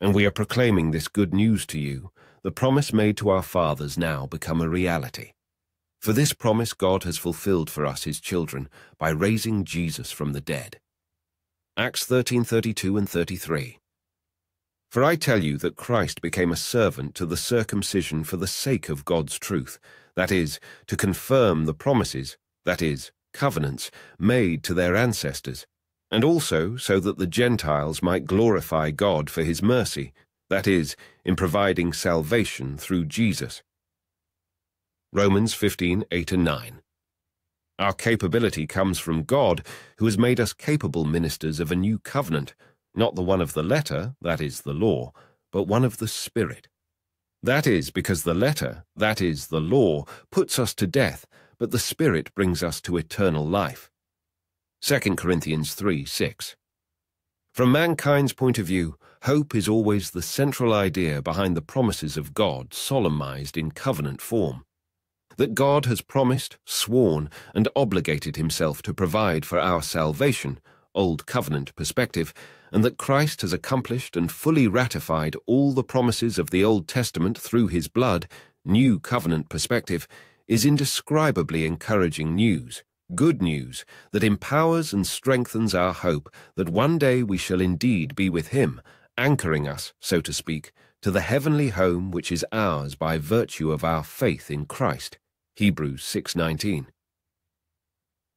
And we are proclaiming this good news to you, the promise made to our fathers now become a reality. For this promise God has fulfilled for us his children by raising Jesus from the dead. Acts 13:32 and 33. For I tell you that Christ became a servant to the circumcision for the sake of God's truth, that is, to confirm the promises, that is, covenants, made to their ancestors, and also so that the Gentiles might glorify God for his mercy, that is, in providing salvation through Jesus. Romans 15, 8 and 9. Our capability comes from God, who has made us capable ministers of a new covenant, not the one of the letter, that is, the law, but one of the Spirit. That is because the letter, that is, the law, puts us to death, but the Spirit brings us to eternal life. 2 Corinthians 3 6. From mankind's point of view, hope is always the central idea behind the promises of God solemnized in covenant form that God has promised, sworn, and obligated himself to provide for our salvation, Old Covenant perspective, and that Christ has accomplished and fully ratified all the promises of the Old Testament through his blood, New Covenant perspective, is indescribably encouraging news, good news, that empowers and strengthens our hope that one day we shall indeed be with him, anchoring us, so to speak, to the heavenly home which is ours by virtue of our faith in Christ. Hebrews 6:19.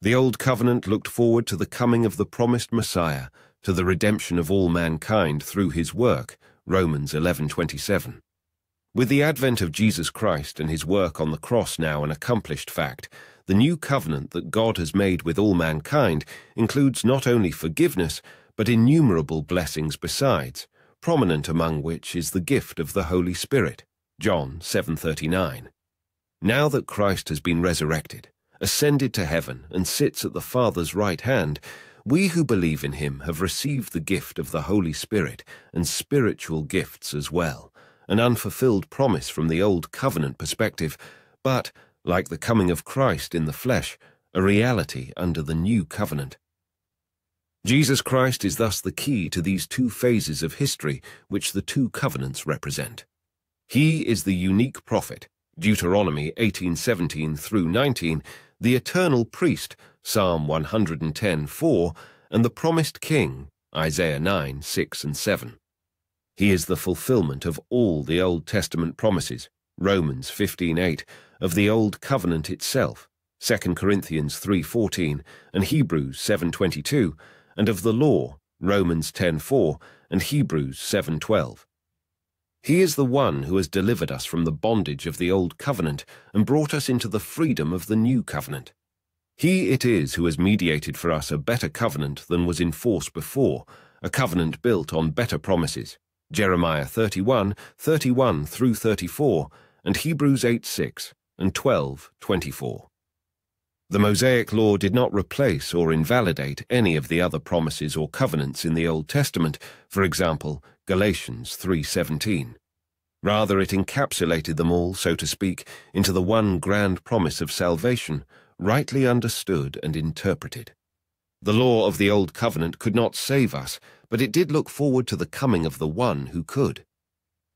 The old covenant looked forward to the coming of the promised Messiah, to the redemption of all mankind through his work, Romans 11:27. With the advent of Jesus Christ and his work on the cross now an accomplished fact, the new covenant that God has made with all mankind includes not only forgiveness, but innumerable blessings besides, prominent among which is the gift of the Holy Spirit, John 7:39. Now that Christ has been resurrected, ascended to heaven, and sits at the Father's right hand, we who believe in him have received the gift of the Holy Spirit and spiritual gifts as well, an unfulfilled promise from the Old Covenant perspective, but, like the coming of Christ in the flesh, a reality under the New Covenant. Jesus Christ is thus the key to these two phases of history which the two covenants represent. He is the unique prophet, Deuteronomy 18:17 through 19, the eternal priest, Psalm 110:4, and the promised king, Isaiah 9, 6, and 7. He is the fulfillment of all the Old Testament promises, Romans 15:8, of the Old Covenant itself, 2 Corinthians 3:14, and Hebrews 7:22, and of the law, Romans 10:4, and Hebrews 7:12. He is the one who has delivered us from the bondage of the old covenant and brought us into the freedom of the new covenant. He it is who has mediated for us a better covenant than was in force before, a covenant built on better promises. Jeremiah 31, 31 through 34, and Hebrews 8, 6, and 12, 24. The Mosaic Law did not replace or invalidate any of the other promises or covenants in the Old Testament, for example, Galatians 3:17. Rather it encapsulated them all, so to speak, into the one grand promise of salvation, rightly understood and interpreted. The law of the Old Covenant could not save us, but it did look forward to the coming of the one who could.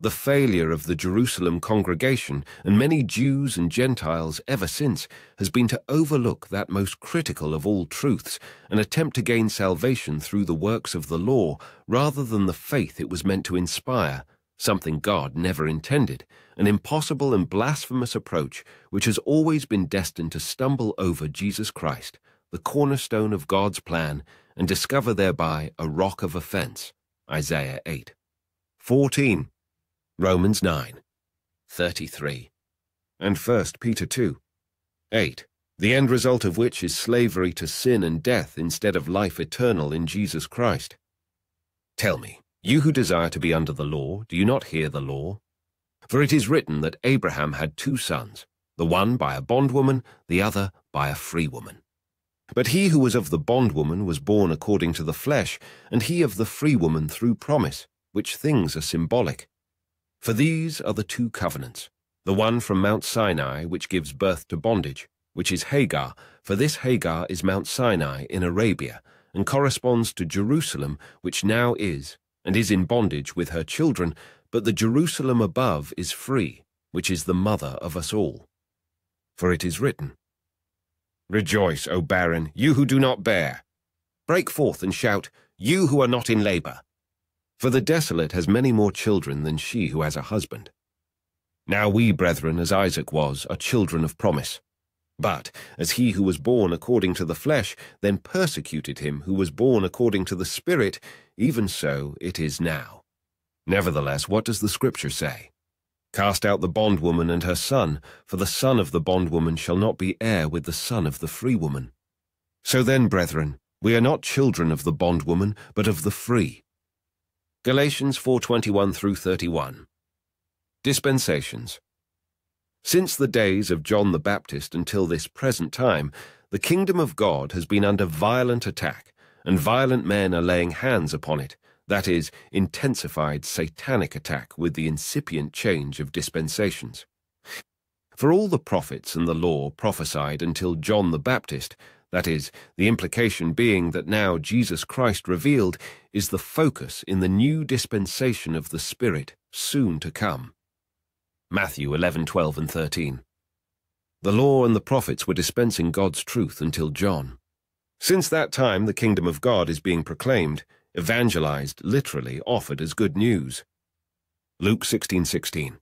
The failure of the Jerusalem congregation and many Jews and Gentiles ever since has been to overlook that most critical of all truths and attempt to gain salvation through the works of the law rather than the faith it was meant to inspire, something God never intended, an impossible and blasphemous approach which has always been destined to stumble over Jesus Christ, the cornerstone of God's plan, and discover thereby a rock of offense. Isaiah 8. 14. Romans 9, 33, and 1 Peter 2, 8, the end result of which is slavery to sin and death instead of life eternal in Jesus Christ. Tell me, you who desire to be under the law, do you not hear the law? For it is written that Abraham had two sons, the one by a bondwoman, the other by a free woman. But he who was of the bondwoman was born according to the flesh, and he of the free woman through promise, which things are symbolic. For these are the two covenants, the one from Mount Sinai, which gives birth to bondage, which is Hagar, for this Hagar is Mount Sinai in Arabia, and corresponds to Jerusalem, which now is, and is in bondage with her children, but the Jerusalem above is free, which is the mother of us all. For it is written, Rejoice, O barren, you who do not bear. Break forth and shout, you who are not in labor. For the desolate has many more children than she who has a husband. Now we, brethren, as Isaac was, are children of promise. But as he who was born according to the flesh then persecuted him who was born according to the Spirit, even so it is now. Nevertheless, what does the Scripture say? Cast out the bondwoman and her son, for the son of the bondwoman shall not be heir with the son of the free woman. So then, brethren, we are not children of the bondwoman, but of the free. Galatians 4:21 through 31. Dispensations. Since the days of John the Baptist until this present time, the kingdom of God has been under violent attack, and violent men are laying hands upon it, that is, intensified satanic attack with the incipient change of dispensations. For all the prophets and the law prophesied until John the Baptist, that is, the implication being that now Jesus Christ revealed is the focus in the new dispensation of the Spirit soon to come. Matthew 11, 12, and 13. The law and the prophets were dispensing God's truth until John. Since that time, the kingdom of God is being proclaimed, evangelized, literally offered as good news. Luke 16:16. 16.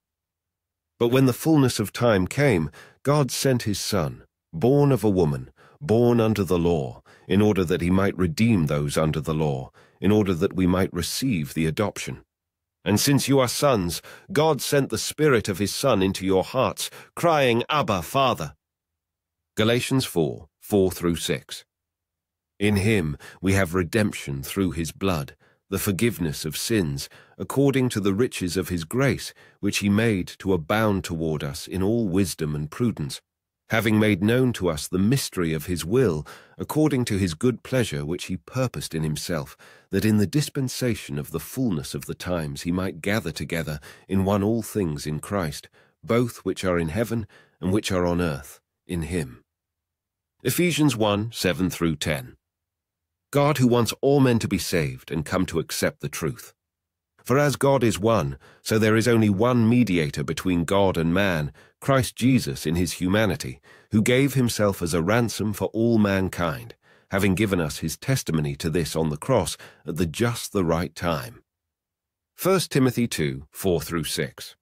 But when the fullness of time came, God sent his Son, born of a woman, born under the law, in order that he might redeem those under the law, in order that we might receive the adoption. And since you are sons, God sent the Spirit of his Son into your hearts, crying, Abba, Father. Galatians 4, 4 through 6. In him we have redemption through his blood, the forgiveness of sins, according to the riches of his grace, which he made to abound toward us in all wisdom and prudence, having made known to us the mystery of his will, according to his good pleasure which he purposed in himself, that in the dispensation of the fullness of the times he might gather together in one all things in Christ, both which are in heaven and which are on earth, in him. Ephesians 1 7 through 10. God who wants all men to be saved and come to accept the truth. For as God is one, so there is only one mediator between God and man, Christ Jesus in his humanity, who gave himself as a ransom for all mankind, having given us his testimony to this on the cross at the just the right time. 1 Timothy 2 4 through 6.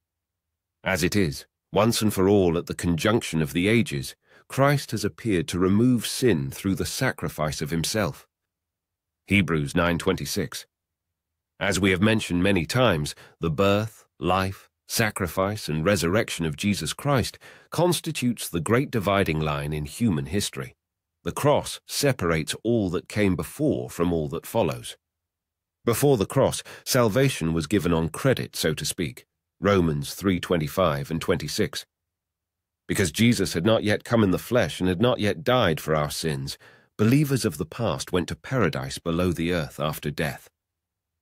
As it is, once and for all at the conjunction of the ages, Christ has appeared to remove sin through the sacrifice of himself. Hebrews 9:26. As we have mentioned many times, the birth, life, sacrifice, and resurrection of Jesus Christ constitutes the great dividing line in human history. The cross separates all that came before from all that follows. Before the cross, salvation was given on credit, so to speak. Romans 3:25 and 26. Because Jesus had not yet come in the flesh and had not yet died for our sins, believers of the past went to paradise below the earth after death.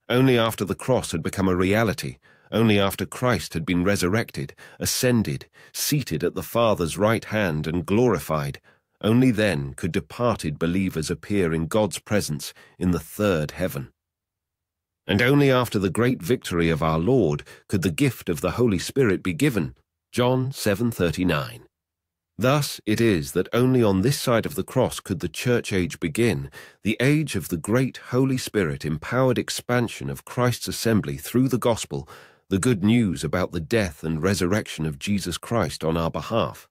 Only after the cross had become a reality, only after Christ had been resurrected, ascended, seated at the Father's right hand and glorified, only then could departed believers appear in God's presence in the third heaven. And only after the great victory of our Lord could the gift of the Holy Spirit be given. John 7:39. Thus it is that only on this side of the cross could the church age begin, the age of the great Holy Spirit empowered expansion of Christ's assembly through the gospel, the good news about the death and resurrection of Jesus Christ on our behalf.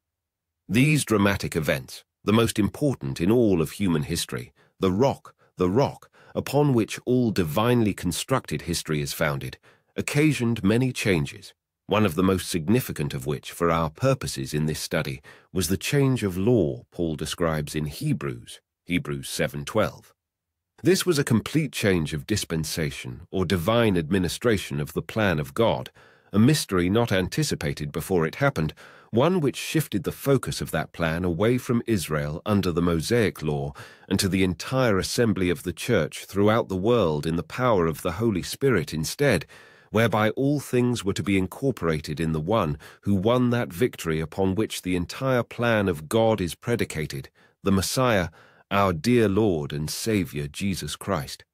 These dramatic events, the most important in all of human history, the rock, the rock, upon which all divinely constructed history is founded, occasioned many changes one of the most significant of which, for our purposes in this study, was the change of law Paul describes in Hebrews, Hebrews 7.12. This was a complete change of dispensation or divine administration of the plan of God, a mystery not anticipated before it happened, one which shifted the focus of that plan away from Israel under the Mosaic law and to the entire assembly of the church throughout the world in the power of the Holy Spirit instead, whereby all things were to be incorporated in the one who won that victory upon which the entire plan of God is predicated, the Messiah, our dear Lord and Saviour Jesus Christ.